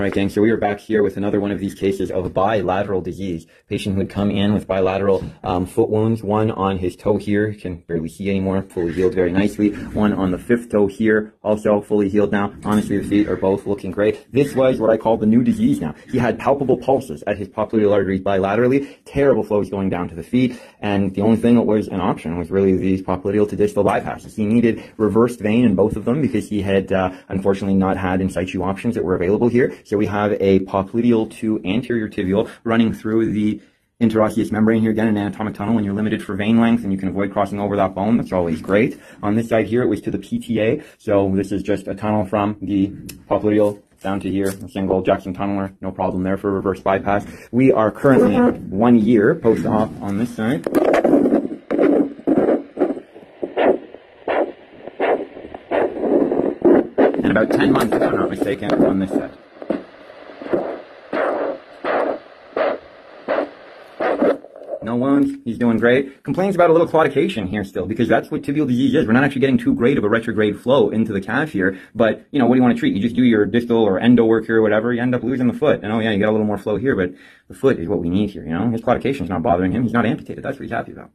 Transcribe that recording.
All right, gang, so we are back here with another one of these cases of bilateral disease. Patient who had come in with bilateral um, foot wounds, one on his toe here, can barely see anymore, fully healed very nicely. One on the fifth toe here, also fully healed now. Honestly, the feet are both looking great. This was what I call the new disease now. He had palpable pulses at his popliteal arteries bilaterally, terrible flows going down to the feet, and the only thing that was an option was really these popliteal to distal bypasses. He needed reversed vein in both of them because he had uh, unfortunately not had in situ options that were available here. So we have a popliteal to anterior tibial running through the interosseous membrane here again, an anatomic tunnel when you're limited for vein length and you can avoid crossing over that bone. That's always great. On this side here, it was to the PTA. So this is just a tunnel from the popliteal down to here, a single Jackson tunneler, no problem there for reverse bypass. We are currently one year post-op on this side. And about 10 months, if I'm not mistaken, on this side. No wounds. He's doing great. Complains about a little claudication here still because that's what tibial disease is. We're not actually getting too great of a retrograde flow into the calf here. But, you know, what do you want to treat? You just do your distal or endo work here or whatever. You end up losing the foot. And oh yeah, you got a little more flow here, but the foot is what we need here, you know? His claudication is not bothering him. He's not amputated. That's what he's happy about.